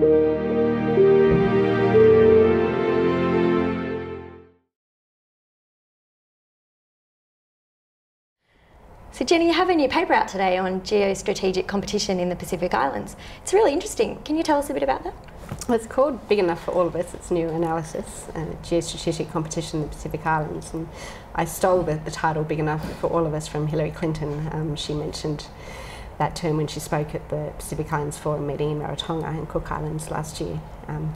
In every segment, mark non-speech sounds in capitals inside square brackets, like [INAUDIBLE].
So Jenny, you have a new paper out today on geostrategic competition in the Pacific Islands. It's really interesting. Can you tell us a bit about that? Well, it's called Big Enough for All of Us. It's new analysis, uh, geostrategic competition in the Pacific Islands. And I stole the, the title Big Enough for All of Us from Hillary Clinton. Um, she mentioned that term when she spoke at the Pacific Islands Forum meeting in Rarotonga in Cook Islands last year. Um,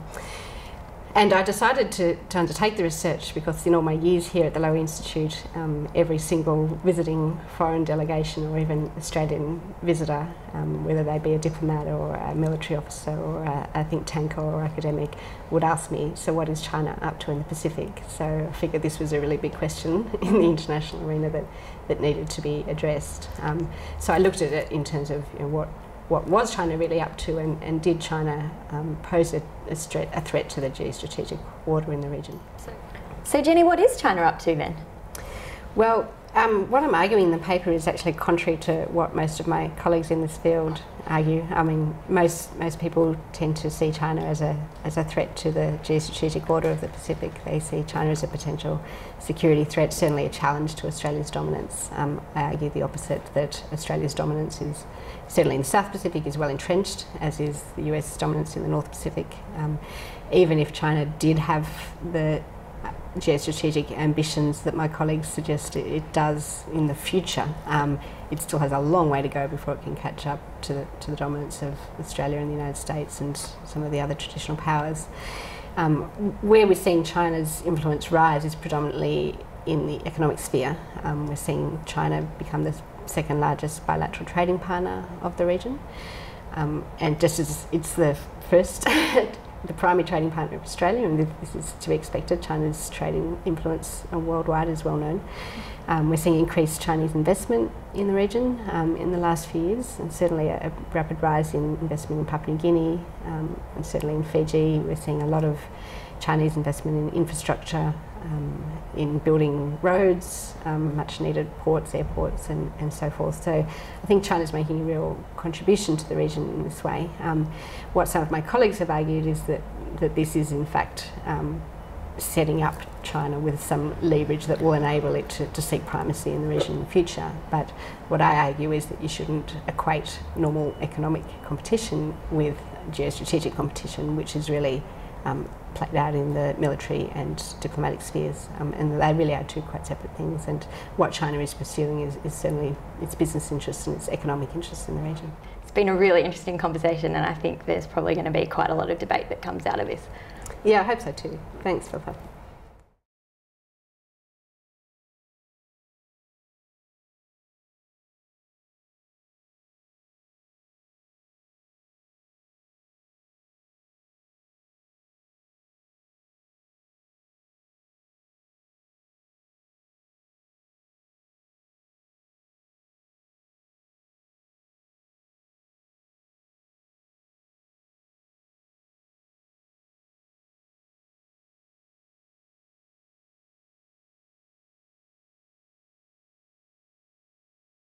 and I decided to, to undertake the research because in all my years here at the Lowy Institute, um, every single visiting foreign delegation or even Australian visitor, um, whether they be a diplomat or a military officer or a, a, think tanker or academic, would ask me, so what is China up to in the Pacific? So I figured this was a really big question [LAUGHS] in the international arena that, that needed to be addressed. Um, so I looked at it in terms of you know, what what was China really up to, and, and did China um, pose a, a, threat, a, threat to the geostrategic order in the region? So, so, Jenny, what is China up to then? Well, um, what I'm arguing in the paper is actually contrary to what most of my colleagues in this field argue. I mean, most most people tend to see China as a as a threat to the geostrategic order of the Pacific. They see China as a potential security threat, certainly a challenge to Australia's dominance. Um, I argue the opposite that Australia's dominance is certainly in the South Pacific is well entrenched, as is the US dominance in the North Pacific. Um, even if China did have the geostrategic ambitions that my colleagues suggest it, it does in the future, um, it still has a long way to go before it can catch up to the, to the dominance of Australia and the United States and some of the other traditional powers. Um, where we're seeing China's influence rise is predominantly in the economic sphere. Um, we're seeing China become the second largest bilateral trading partner of the region. Um, and just as it's the first [LAUGHS] the primary trading partner of Australia, and this is to be expected. China's trading influence worldwide is well known. Um, we're seeing increased Chinese investment in the region um, in the last few years, and certainly a, a, rapid rise in investment in Papua New Guinea, um, and certainly in Fiji. We're seeing a lot of Chinese investment in infrastructure, um, in building roads, um, much needed ports, airports, and, and so forth. So I think China's making a real contribution to the region in this way. Um, what some of my colleagues have argued is that, that this is, in fact, um, setting up China with some leverage that will enable it to, to seek primacy in the region in the future. But what I argue is that you shouldn't equate normal economic competition with geostrategic competition, which is really um, played out in the military and diplomatic spheres. Um, and they really are two quite separate things. And what China is pursuing is, is certainly its business interests and its economic interests in the region. It's been a really interesting conversation, and I think there's probably going to be quite a lot of debate that comes out of this. Yeah, I hope so too. Thanks, Philippa.